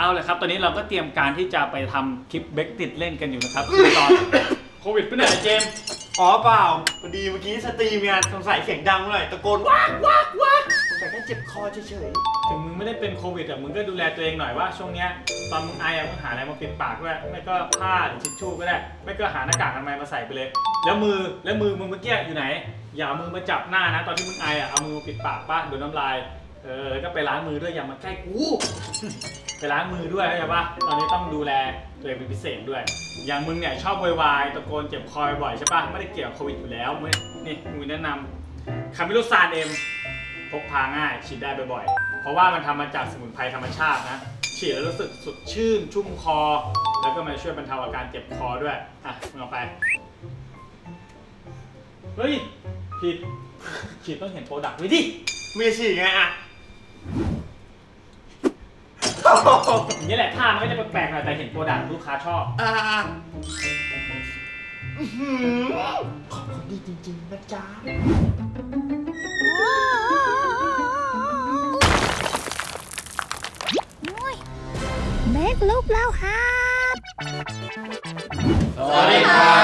เอาเลยครับ ตอนนี้เราก็เตรียมการที่จะไปทำคลิปเบรกติดเล่นกันอยู่นะครับตอนโควิดเป็นไหนเจมส์อ๋อเปล่าพอดีเมื่อกี้สตรีมงานสงสัยเสียงดังหน่อยตะโกนว้ากว้ากว้ากสงสัยแค่เจ็บคอเฉยถึงมึงไม่ได้เป็นโควิดอะมึงก็ดูแลตัวเองหน่อยว่าช่วงเนี้ยตอนมึงไออะมึงหาอะไรมาปิดปากด้วยไม่ก็ผ้าหรือทิชชู่ก็ได้ ไม่ก็หาหน้ากากอนามัยมาใส่ไปเลย แล้วมือแล้วมือมึงเมื่อกี้อยู่ไหน อย่าเอามือมาจับหน้านะ ตอนที่มึงไออะเอามือมาปิดปากป้าดูดน้ำลายเออแล้วก็ไปล้างมือด้วยอย่ามาใกล้กู ไปล้างมือด้วยเข้าใจปะตอนนี้ต้องดูแลตัวเองเป็นพิเศษด้วย อย่างมึงเนี่ยชอบวยวายตะโกนเจ็บคอบ่อยใช่ปะไม่ได้เกี่ยวกับโควิดอยู่แล้วไม่นี่มึงแนะนำคามิโลซานเอ็มพกพาง่ายฉีดได้บ่อยๆ เพราะว่ามันทำมาจากสมุนไพรธรรมชาตินะ ฉีดแล้วรู้สึกสดชื่น ชุ่มคอ แล้วก็มาช่วยบรรเทาอาการเจ็บคอด้วย อะมึงเอาไป เฮ้ย ผิด ฉีดต้องเห็นโปรดักต์ไว้ดิๆมีฉี่ไงอะ อย่างนี้แหละท่ามันก็จะแปลกๆหน่อยแต่เห็นโปรดักต์ลูกค้าชอบอ่าอื้อหือขอบคุณดีจริงๆนะจ๊ะเบรกลุกแล้วครับสวัสดีครับ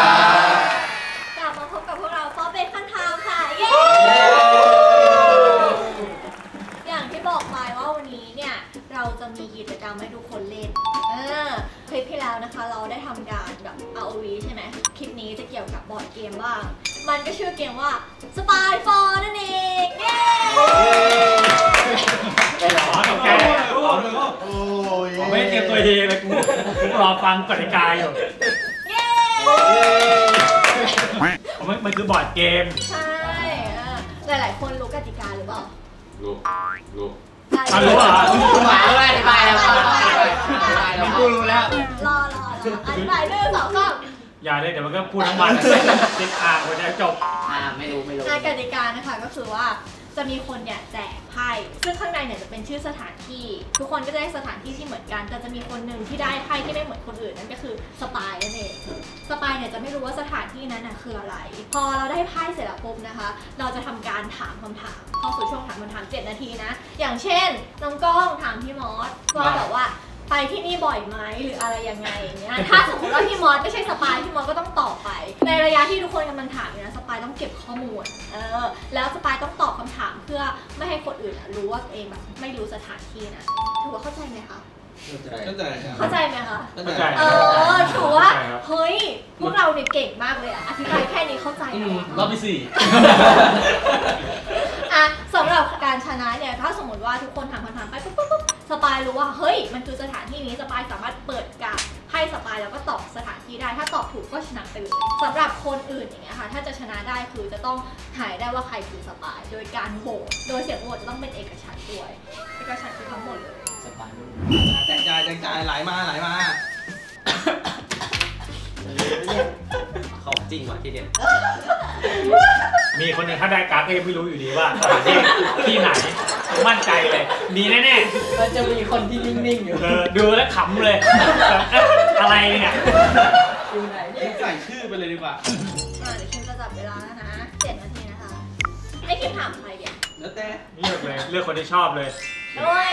เกมบ้าง มันก็ชื่อเกมว่า Spy for นั่นเองเย้อ๋อตกใจอ๋อโอ้ยผมไม่ได้เตรียมตัวเองเลยกูกูรอฟังกติกาอยู่เย้ผมมันมันคือบอร์ดเกม ใช่เออหลายๆคนรู้กติกาหรือเปล่าลูกลูกอะรู้เหรอมาเลยอธิบายแล้วนี่กูรู้แล้วรอรอรออธิบายหนึ่งสองสาม อย่าเลยเดี๋ยวมันก็พูดทั้งวันติดอ่างกว่าจะจบอ่าไม่รู้ไม่รู้อะกติกานะคะก็คือว่าจะมีคนเนี่ยแจกไพ่ซึ่งข้างในเนี่ยจะเป็นชื่อสถานที่ ทุกคนก็จะได้สถานที่ที่เหมือนกัน แต่จะมีคนหนึ่งที่ได้ไพ่ที่ไม่เหมือนคนอื่นนั่นก็คือ spy นั่นเอง spy เนี่ยจะไม่รู้ว่าสถานที่นั้นน่ะคืออะไร พอเราได้ไพ่เสร็จแล้วปุ๊บนะคะ เราจะทำการถามคำถามเข้าสู่ช่วงถามคำถาม 7 นาทีนะ อย่างเช่นน้องก้องถามพี่มอสว่าแบบว่า ไปที่นี่บ่อยไหมหรืออะไรยังไงอย่างเงี้ยถ้าสมมติว่าพี่มอสไม่ใช่ spy พี่มอสก็ต้องตอบไป ในระยะที่ทุกคนกำลังถามอยู่นะสปายต้องเก็บข้อมูลเออแล้วสปายต้องตอบคำถามเพื่อไม่ให้คนอื่นอะรู้ว่าตัวเองแบบไม่รู้สถานที่นะถือว่าเข้าใจไหมคะเข้าใจครับเข้าใจไหมคะเข้าใจเออถือว่าเข้าใจครับเฮ้ยพวกเราเนี่ยเก่งมากเลยอะอธิบายแค่นี้เข้าใจแล้วอะรอบที่สี่อะสำหรับการชนะเนี่ยถ้าสมมติว่าทุกคนถามคำถามไปปุ๊บปุ๊บปุ๊บ สปายรู้ว่าเฮ้ยมันคือสถานที่นี้สปายสามารถเปิดการให้ spy แล้วก็ตอบสถานที่ได้ ถ้าตอบถูกก็ชนะไปเลยสำหรับคนอื่นอย่างเงี้ยค่ะถ้าจะชนะได้คือจะต้องทายได้ว่าใครคือ spy โดยการโหวตโดยเสียงโหวตจะต้องเป็นเอกฉันท์ด้วยเอกฉันท์คือทั้งหมดเลย spy รู้แจกจ่ายแจกจ่ายไหลมาไหลมาเขาจริงว่ะที่เด็ดมีคนหนึงถ้าได้การ์ดก็ยังไม่รู้อยู่ดีว่าสถานที่ที่ไหน มั่นใจเลย มีแน่มันจะมีคนที่นิ่งๆอยู่ๆเออดูแล้วขำเลยแบบเอ๊ะอะไรเนี่ยอยู่ไหนเนี่ยใส่ชื่อไปเลยดีกว่า อะเดี๋ยวคิมจะจับเวลาแล้วนะเจ็ดนาทีนะคะ ให้คิมถามใครเนี่ยแล้วแต่เลือกเลยเลือกคนที่ชอบเลยโอ้ย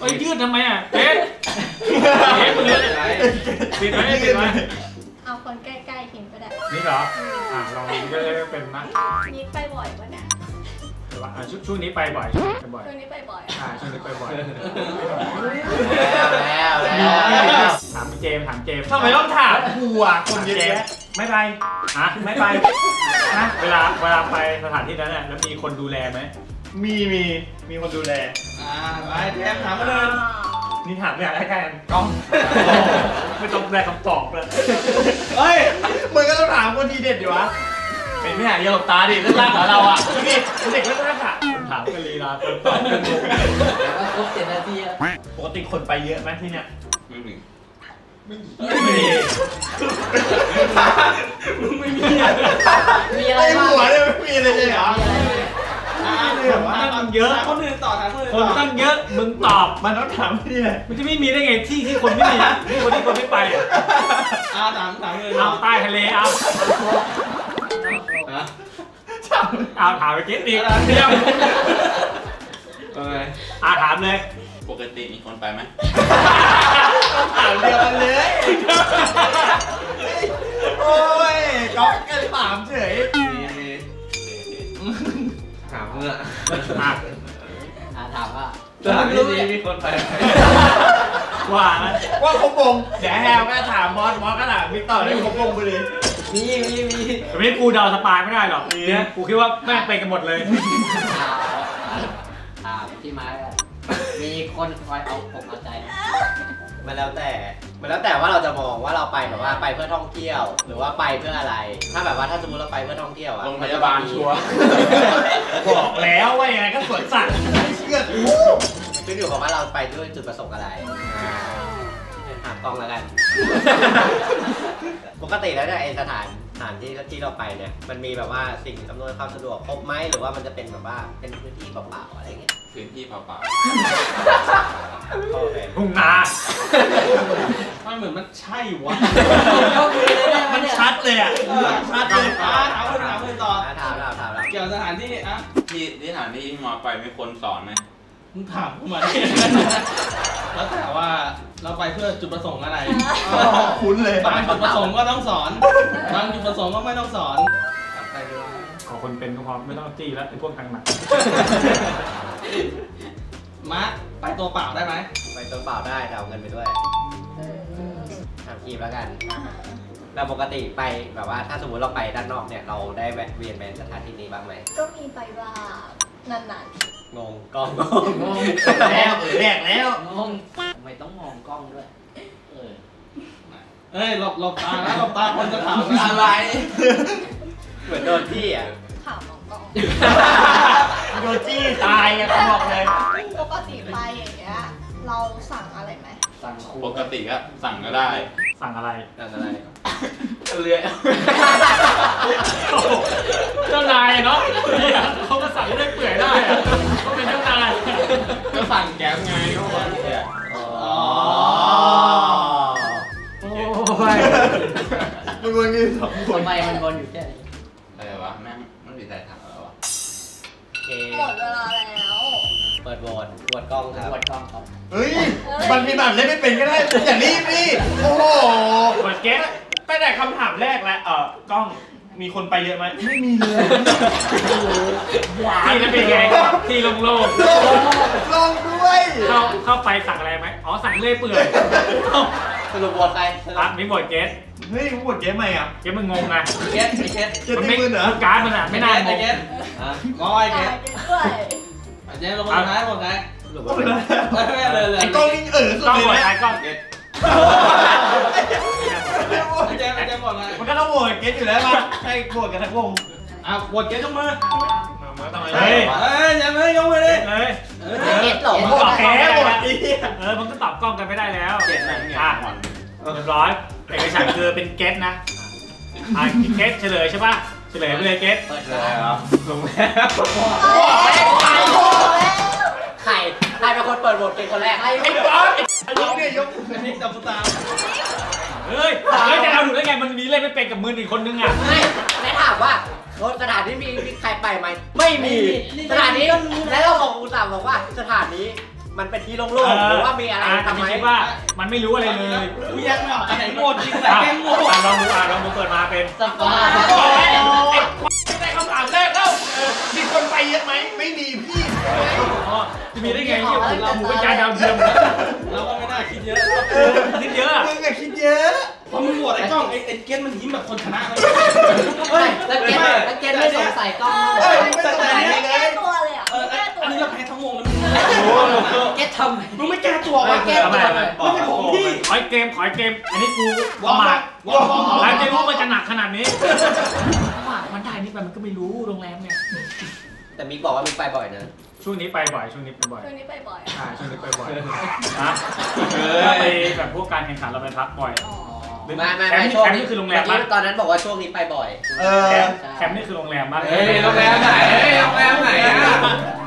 เอ้ยยืดทำไมอะเอ๊ะเอ๊ะมึงเลือกอะไรปิดไว้ปิดไว้เอาคนใกล้ๆคิมก็ได้นี่เหรออะลองก็ได้เป็นนะนิดไปบ่อยปะเนี่ยแต่ ว่าอะช่วงช่วงนี้ไปบ่อยช่วงนี้ไปบ่อยช่วงนี้ไปบ่อยอ่าช่วงนี้ไปบ่อยแล้วแล้วแล้วถามเจมส์ถามเจมส์ทำไมต้องถามกูอะคนเยอะเจมแยะส์ไม่ไปฮะไม่ไปนะเวลาเวลาไปสถานที่นั้นน่ะแล้วมีคนดูแลไหมมีมีมีคนดูแลอ่าไปแทมถามมาเลยนี่ถามไม่อยากได้แค่นั้นกล้องไม่ต้องได้คำตอบเลยเฮ้ยมึงก็ต้องถามคนดีเด็ดดิวะ เป็นไม่หายยาหลบตาดิเรื่องรากของเราอะนี่เด็กเรื่องรากอะถามกันลีลาคนตอบกันงงแล้วก็ครบเจ็ดนาทีแล้วปกติคนไปเยอะไหมที่เนี่ยไม่มีไม่มีไม่มีอะมีอะไรไอ้บ้างหัวเนี่ยไม่มีเลยเหรอมีอะไรบ้างอ่าคนตั้งเยอะคนอื่นต่อถามคนอื่นคนต่อตั้งเยอะมึงตอบมันต้องถามที่นี่แหละมันจะไม่มีได้ไงที่ที่คนไม่มีที่คนที่คนไม่ไปอะอาถามถามเลยเอาใต้ทะเลเอา ฮะเอาถามไปกิ๊ดอีกเดียวโอเคอ่าถามเลยปปกติมีคนไปไหมถามเดียวกันเลย โอ้ยก๊อกกันถามเฉยถามเมื่ออะอ่าถามว่าสถานที่นี้มีคนไปไหมว่านะว่าครบวงเดี๋ยวแฮมก็ถามมอสมอสก็ถามมิกต่อได้ครบวงไปเลย มีมีมีแต่ไม่กูเดา spy ไม่ได้หรอกเนี่ยกูคิดว่าแม่งเป็นกันหมดเลย ถามถามพี่ไม้อะมีคนคอยเอาผมเอาใจมันแล้วแต่ มันแล้วแต่ว่าเราจะมองว่าเราไปแบบว่าไปเพื่อท่องเที่ยว หรือว่าไปเพื่ออะไร ถ้าแบบว่าถ้าสมมติเราไปเพื่อท่องเที่ยวอะโรงพยาบาลชัวร์ บอกแล้วว่ายังไงก็สวนสัตว์ไม่เชื่อกูขึ้นอยู่กับว่าเราไปด้วยจุดประสงค์อะไรถาม กล้องแล้วกัน ปกติแล้วเนี่ยไอสถานสถานที่ที่เราไปเนี่ย มันมีแบบว่าสิ่งอำนวยความสะดวกครบไหมหรือว่ามันจะเป็นแบบว่าเป็นพื้นที่เปล่าๆอะไรเงี้ยพื้นที่เปล่าโอเคทุ่งนามันเหมือนมันใช่วะยกมือเลยได้ไหมมันเนี่ยชัดเลยอะชัดเลยอ่าถามคนถามคนต่ออะถามเราถามเราเกี่ยวกับสถานที่อะๆที่ที่สถานที่ที่มาไปมีคนสอนไหมมึงถามกูมาดิแล้วแต่ว่า เราไปเพื่อจุดประสงค์อะไรคุ้นเลยบางจุดประสงค์ก็ต้องสอนบางจุดประสงค์ก็ไม่ต้องสอนไปดูขอคนเป็นก็พอไม่ต้องจี้แล้วไอ้พวกทางหนักมาร์คไปตัวเปล่าได้ไหมไปตัวเปล่าได้แต่เอาเงินไปด้วยถามคีบแล้วกัน เราปกติไปแบบว่าถ้าสมมติเราไปด้านนอกเนี่ยเราได้แวะเวียนไปสถานที่นี้บ้างไหมก็มีไปบ้าง นานๆทีงงกล้องงงงงแล้วเออแรกแล้วงงทำไมต้องมองกล้องด้วย เออเอ้ยหลบหลบตานะหลบตาคนจะถามนะอะไร เหมือนโดนพี่อะถามน้องกล้องโดนจี้ตายไงเขาบอกเลย ปกติไปอย่างเงี้ย เราสั่งอะไรไหม สั่งครูปกติก็สั่งก็ได้ สั่งอะไร นั่นอะไรเรือเจ้านายเนาะเนี่ยเขาก็สั่งเรื่อยเปื่อยได้อะเขาเป็นเจ้านายก็สั่งแก๊ปไงก็บอกเนี่ยอ๋อโอ้ยมันวนกันสองคนทำไมมันวนอยู่แค่นี้ โหวตโหวตกล้องครับปวดกล้องครับเฮ้ยบางทีมันเล่นไม่เป็นก็ได้ อย่ารีบดิโอ้โห เปิดเก๊กตั้งแต่คำถามแรกแล้วเออกล้องมีคนไปเยอะไหมไม่มีเลยหวานที่นั่นเป็นไงที่โล่งลองลองด้วย ๆเข้าเข้าไปสั่งอะไรไหมอ๋อสั่งเรื่อยเปื่อยสรุปโหวตใครสรุอะปมีบทเกสเฮ้ยพูดเยอะไหมอะเกสมึงงงนะเก็ตไอเก็ตเจ็ดมันตีไม่มือเหรอการ์ดมันอะไม่น่างไองเก็ตมอยเก็ตตาย กันด้วยไอเจมส์ลงมาท้ายหมดไงสรุปโอ้โหวตยใครไม่เลยเลยไอ้กล้องนี่เออสุดกล้องเลยบทนะไอ้กล้องเก็ตไอเจมส์ไอเจมส์บอกไงมันก็ต้องโหวตเกตอยู่แล้วป่ะให้โหวตกันทั้งวงอะกดเก็ตยกมือเฮ้ยเฮ้ยเจมส์เฮ้ยยกมือดิเฮ้ยเออเก็ตหรอมึงตอบแพ้หมดเออมึงก็ตอบกล้องกันไม่ได้แล้วเก็ตนั่นไงอะหอนเรียบร้อยเอกฉันท์คือเป็นเกสนะอะเกสเฉลยใช่ป่ะเฉลยไปเลยเกสเปิดเลเลยยเหรอลงแล้ว ป็นคนเปิดโหวตเป็นคนแรกใครไอ้ไม่กล้องยกเนี่ยยกอันนี้ดับฟุตตามเฮ้ยเฮ้ยจะเอาถูกได้ไง มันมีเล่นไม่เป็นกับมืออีกคนนึงอะไม่ไม่ถามว่าสถานที่มีมีใครไปไหม ไม่มี สถานนี้แล้วเราบอกอุตส่าห์บอกว่าสถานนี้มันเป็นที่โล่งๆหรือว่ามีอะไรทำทำไมไมคิดว่า มันไม่รู้อะไรเลยกูแยกไม่ออกอันไหนโง่จริงอันไหนอะแกล้งโง่อะลองดูอะลองดูเปิดมาเป็นสปาโอ้ยไอ้ มีคนไปเยอะไหมไม่มีพี่อ๋อจะมีได้ไงที่เราหมูกระจายดาวเทียมเราก็ไม่น่าคิดเยอะนิดเยอะอะมึงอะคิดเยอะเพราะมึงโหวตไอ้กล้องไอ้ไอ้เก็ตมันยิ้มแบบคนชนะเลยเฮ้ยแล้วเก็ตแล้วเก็ตไม่สงสัยกล้องเอ้ยเลยไม่ต้องไหนไม่เลแก้ยตัวเลยอะเออไม่แก้ตัวอันนี้เราแพ้ทั้งวงแล้วมึงเก็ตทำไมมึงไม่แก้ตัวไม่วะแก้ทำไมทำไมไม่ใช่ของพี่ขออีกเกมขออีกเกม อันนี้กูปวอระร์มมาทวอร์มวอร์มแล้วเกมว่ามันจะหนักขนาดนี้ประ มาทมันได้นี่ไปมันก็ไม่รู้โรงแรมเนี่ย แต่มิกบอกว่ามิกไปบ่อยนะ ช่วงนี้ไปบ่อย ช่วงนี้ไปบ่อย ช่วงนี้ไปบ่อยใช่ช่วงนี้ไปบ่อยฮะถ้าไปแบบพวกการแข่งขันเราไปพักบ่อยอ๋อไม่ไม่แคมไม่ป์ช่วงแคมป์นี้นี่คือโรงแรเมื่มอกี้ปะตอนนั้นบอกว่าช่วงนี้ไปบ่อย เอแคอมป์แคมป์นี่คือโรงแรมปะเฮ้ยโรงแรมไหนเฮ้ยโรงแรมไหนอะ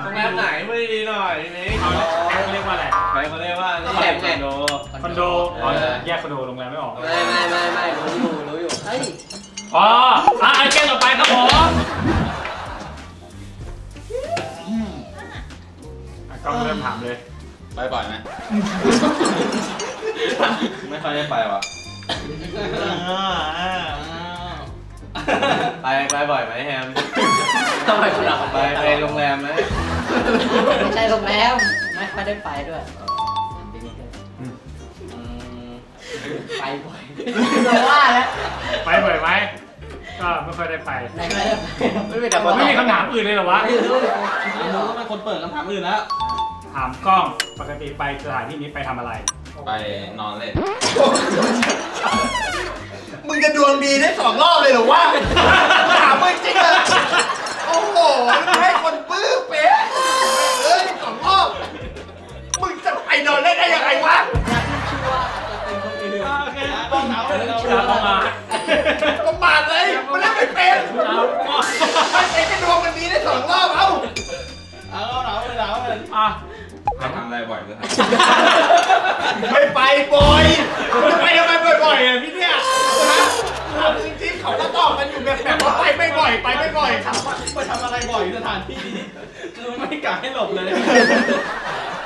โรงแรมไหนไม่ดีหน่อยนี่เอาละแคมป์เขาเรียกว่าอะไรใครเขาเรียกว่านี่แคมป์ไงคอนโด คอนโดอ๋อแยกคอนโดโรงแรมไม่ออก ไม่ไม่ไม่ไม่รู้อยู่รู้อยู่เฮ้ย อ๋ออะอันเกมต่อไปครับผมอะกล้องเริ่มถามเลย ไปบ่อยไหม ไม่ค่อยได้ไปว่ะ ไปไปบ่อยไหมแฮมทำไมคุณเอาไปไปโรงแรมไหมไม่ใช่โรงแรมไม่ค่อยได้ไปด้วย ไปนี่ด้วยอืมไปบ่อย เราว่าแล้ว ไปบ่อยไหม ก็ไม่ค่อยได้ไปไหนไม่ได้ไปไม่มีแต่คนไม่มีคำถามอื่นเลยเหรอวะไม่รู้เราก็เป็นคนเปิดคำถามอื่นแล้วถามกล้องปกติไปสถานที่นี้ไปทำอะไร ไปนอนเล่นมึงจะดวงดีได้สองรอบเลยเหรอวะถามมึงจริงเลยโอ้โหมึงให้คนปื้อเป๊ะเอ้ยสองรอบมึงจะไปนอนเล่นได้ยังไงวะโอ เองถาเลยเราเราเข้ามาประมาทเลยมันเล่นไม่เป็นเอาก็ไม่เป็นก็ดวงมันดีได้สองรอบเอ้าเอาเราถาเลยถาเลยอะไปทำอะไรบ่อยก็ทไม่ไปบ่อยจะไปทำไมบ่อยๆอะพี่เนี่ยฮะจริงๆเขาก็ตอบกันอยู่แบบแบบว่าไปไม่บ่อยไปไม่บ่อยถามว่าไปทำอะไรบ่อยสถานที่นี้คือไม่กะให้หลบเลย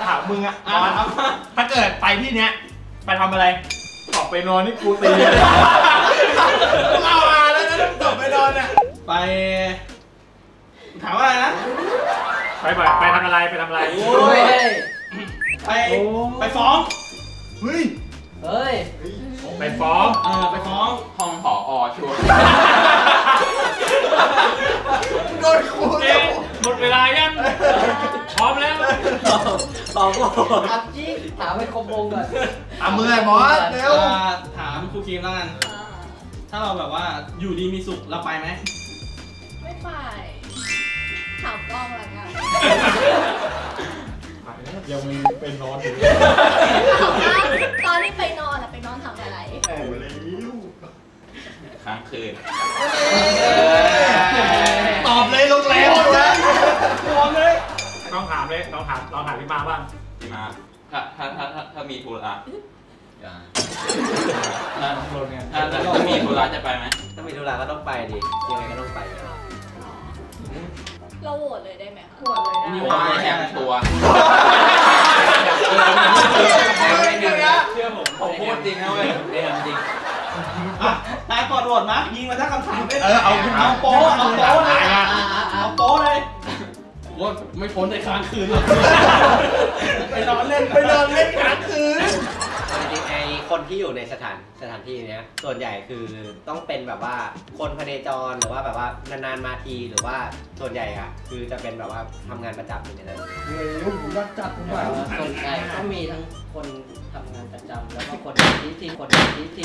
ถามมึงอะอะถ้าเกิดไปที่เนี้ยไปทำอะไร ไปนอนนี่กูตีเลยมึงเอามาแล้วนะต้องตอบไปนอนอะไป ถามว่าอะไรนะ ไปบ่อยไปทำอะไรไปทำอะไร โอ้ย ไป ไปฟ้อง เฮ้ย เฮ้ย ไปฟ้อง เออ ไปฟ้องำห้องผออชัวร์โดนครูเอ๊ะหมดเวลายัง พร้อมแล้วตอบก่อนถามจริงถามให้ครบวงก่อนอะมือไอ้มอสเร็วอ่าถามครูครีมแล้วกัน ถ้าเราแบบว่าอยู่ดีมีสุขเราไปไหมไม่ไปถามกล้องละกันยังมีเป็นนอนอยู่ถามว่าตอนที่ไปนอนอะไปนอนทำอะไรค้างคืน เลยต้องถามลองถามพี่มาบ้างพี่มาถ้าถ้าถ้าถ้าถ้ามีธุระนั่นโดนไงถ้าถ้าถ้ามีธุระจะไปไหมถ้ามีธุระก็ต้องไปดิยังไงก็ต้องไปอยู่แล้วเราโหวตเลยได้ไหมคะปวดเลยมีนะผมว่าแฮมชัวร์เดี๋ยวนะเชื่อผมผมพูดจริงนะเว้ยแฮมจริงอะนายก่อนโหวตมายิงมาทั้งคำถามเลยเออเอาเอาโป๊ะเอาโป๊ะเลย ว่าไม่พ้นในค้างคืนหรอกไปนอนเล่นไปนอนเล่นค้างคืนจริงๆไอคนที่อยู่ในสถานสถานที่เนี้ยส่วนใหญ่คือต้องเป็นแบบว่าคนพเนจรหรือว่าแบบว่านานๆมาทีหรือว่าส่วนใหญ่อะคือจะเป็นแบบว่าทำงานประจำอยู่ในนั้นส่วนใหญ่ก็มีทั้งคนทำงานประจำแล้วก็คนที่ที่คนที่ที่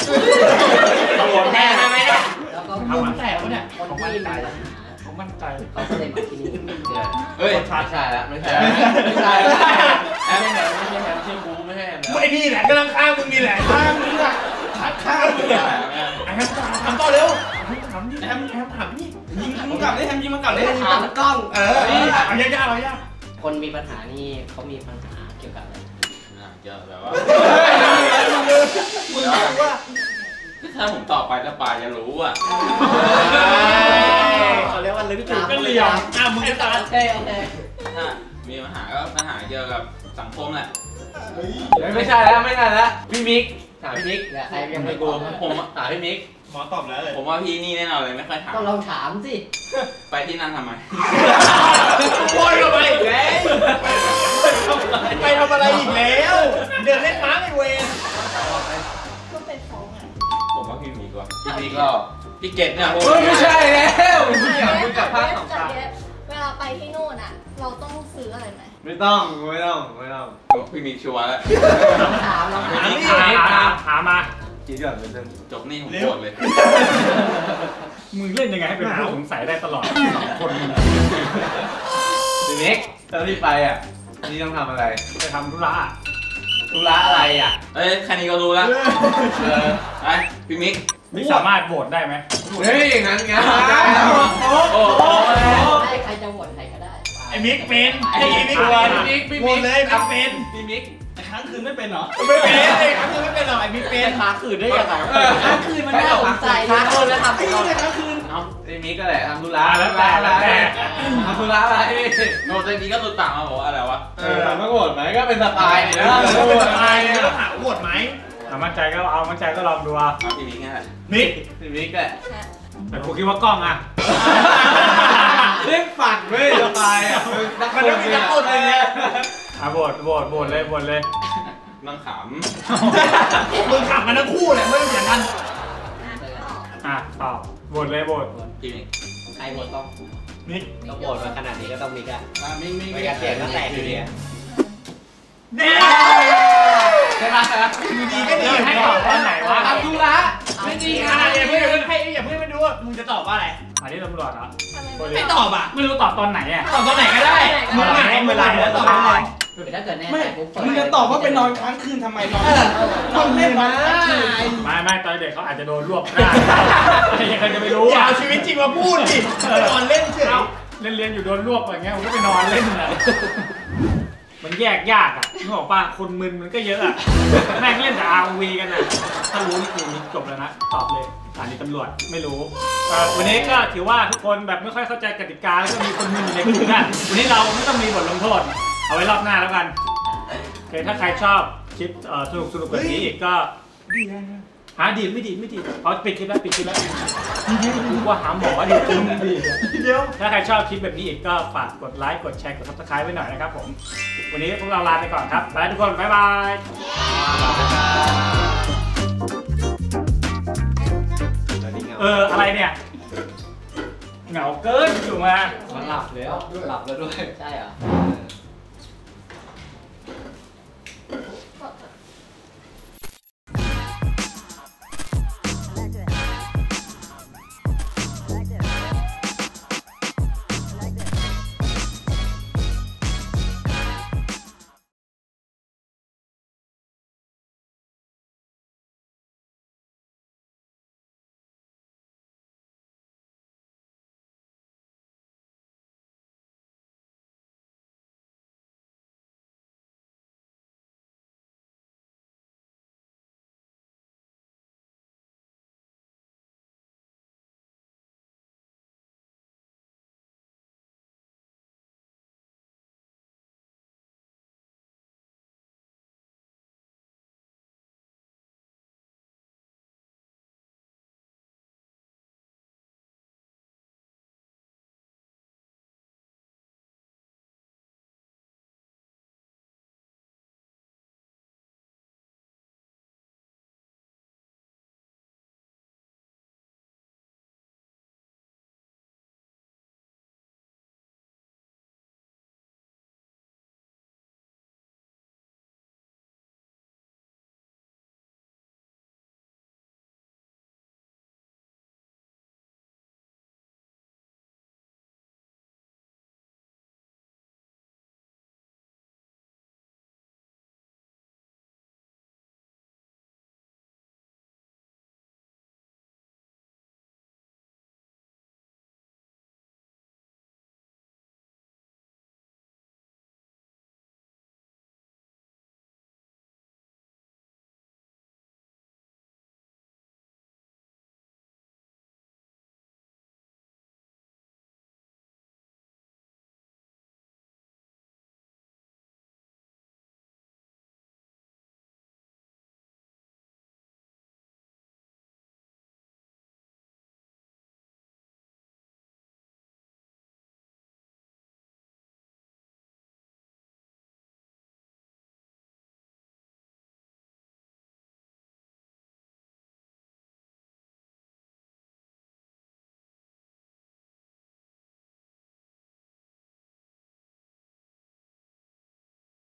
เอาหัวแม่ได้ไหมเนี่ยแล้วก็เอาหัวแตกวะเนี่ยคนที่มีปัญหา ผมมั่นใจเขาก็เลยมาที่นี่เฮ้ยคนชัดไม่ใช่แล้วไม่ใช่ไม่ใช่แฮมไม่ใช่แฮมไม่ใช่แฮมชื่อบูไม่ใช่แฮมแล้วไม่นี่แหละก็ลังข้างมึงนี่แหละข้างมึงอะคัดข้างมึงอะแอมถามต่อเร็วถามดิแฮมแฮมถามนี่ยิงมึงกลับได้แฮมยิงมันกลับได้ถามกล้องเออเอายากๆเอายากคนมีปัญหานี่เขามีปัญหาเกี่ยวกับอะไรอะเจอแบบว่ามึงรู้ว่า ถ้าผมตอบไปแล้วปลายจะรู้อะเขาเรียกว่าลึกจุดก็เหลี่ยมอะมึงจะตาโอเคโอเคถ้ามีปัญหาก็ปัญหาเกี่ยวกับสังคมแหละไม่ใช่แล้วไม่ใช่แล้วพี่มิกถามพี่มิกเดี๋ยวใครยังไม่กลัผวมผมถามพี่มิกหมอตอบแล้วเลยผมว่าพี่นี่แน่นอนเลยไม่ค่อยถามก็ลองถามสิ ไปที่นั่นทำไมโวยทำไมอีกแล้วไปทำอะไรอีกแล้ว เดินเล่นม้าไอเวน กว่าพี่มีก็พี่เกตเนี่ยไม่ใช่แล้วอยากคุยกับภาคของชาเวลาไปที่นู่นอะเราต้องซื้ออะไรไหมไม่ต้องไม่ต้องไม่ต้องพี่มีชัวร์แล้วลองถามลองถามถามถามถามมาคิดก่อนเป็นเรื่องจบนี่ผมโกรธเลย มึงเล่นยังไงให้เป็นผู้สงสัยได้ตลอดสองคนมึงพี่มิกตอนที่ไปอะนี่ต้องทำอะไรไปทำธุระธุระอะไรอะ เอ้ยแค่นี้ก็รู้แล้ว เออ ไปพี่มิก นี่สามารถโหวตได้ไหมเฮ้ยอย่างนั้นงั้นโอ้โหได้ใครจะโหวตใครก็ได้ไอมิกเป็นไอมิกเป็นพี่มิกพี่มิกหมดเลยมิกเป็นพี่มิกไอ้ค้างคืนไม่เป็นเหรอ ไม่เป็นไอ้ค้างคืนไม่เป็นหรอกไอมิกเป็นค้างคืนได้ยังไงค้างคืนมันน่าสงสัยค้างคืนแล้วทำไปไอ้ก่อนนี่ค้างคืนเอ้าไอ้มิกก็แหละทำธุระอะแล้วแต่แล้วแต่ทำธุระอะไรโน้ตนี้ก็หลุดปากมาบอกว่าอะไรวะเออไม่โกรธไหมก็เป็นสไตล์เนี่ยนะโอ้โหตายเนี่ยต้องหาโหวตไหม ถ้ามั่นใจก็เอามั่นใจก็ลองดูอะเอาพี่มิกแค่มิกพี่มิกแหละแต่กูคิดว่ากล้องอะเล่นฝันเว้ยสไตล์อะมันต้องมีนักต้นเลยเนี่ยอะโหวตโหวตโหวตเลยโหวตเลยนั่งขมึงขับกันทั้งคู่เลยไม่ต้องเถียงกันอะตอบโหวตเลยโหวตำพี่มิกใครหมดต้องมิกก็โหวตมาขนาดนี้ก็ต้องมีกันมามิกมิกไม่กันเสียงก็แตกอยู่ดีอะเนี่ยใช่ไหมอยู่ดีก็ดีให้ตอบตอนไหนวะทำธุระไม่ดีอะอย่าเพิ่งอย่าเพิ่งให้อย่าเพิ่งไปดูว่ามึงจะตอบว่าอะไรอันนี้ตำรวจเหรอไม่ตอบอะไม่รู้ตอบตอนไหนอะตอบตอนไหนก็ได้มึงไหนเวลาแล้วตอบอะไรถ้าเกิดแน่ใจปุ๊บเปิดมึงจะตอบว่าเป็นนอนค้างคืนทำไมนอนต้องเล่นมาไม่ไม่ตอนเด็กเขาอาจจะโดนรวบหน้าใครจะไปรู้อย่าอะเอาชีวิตจริงมาพูดดินอนเล่นเฉยเอ้าเล่นเรียนๆอยู่โดนรวบอย่างเงี้ยผมก็ไปนอนเล่นนะ มันแยกยากอะนึกออกป่ะคนมึนมันก็เยอะอะแม่งเล่นแต่ ROV กันอะถ้ารู้นี่คือจบแล้วนะตอบเลยสถานีตำรวจไม่รู้เอ่อวันนี้ก็ถือว่าทุกคนแบบไม่ค่อยเข้าใจกติกาแล้วก็มีคนมึนอยู่ในกลุ่มนะวันนี้เราไม่ต้องมีบทลงโทษ เอาไว้รอบหน้าแล้วกันโอเคถ้าใครชอบคลิปเอ่อสนุกสนุกๆแบบนี้อีกก็หาดีดไม่ดีดไม่ดีดเอาปิดคลิปแล้วปิดคลิปแล้ว กูว่าหาหมอดีดจริงไม่ดีดเดี๋ยวถ้าใครชอบคลิปแบบนี้อีกก็ฝากกดไลค์กดแชร์กด subscribe ไว้หน่อยนะครับผม วันนี้พวกเราลาไปก่อนครับไปแล้วทุกคน บ๊ายบายตอนนี้เหงาเออ อะไรเนี่ย เหงาเกินอยู่มา มันหลับแล้วหลับแล้วด้วย ใช่เหรอเอ